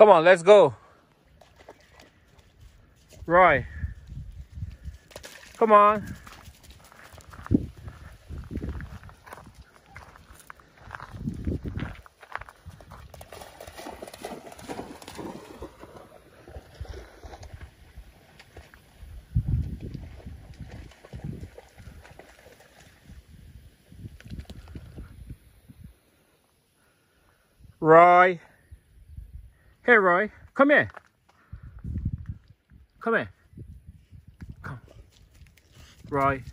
Come on, let's go. Roy. Come on. Roy. Hey, Roy. Come here. Come here. Come. Roy.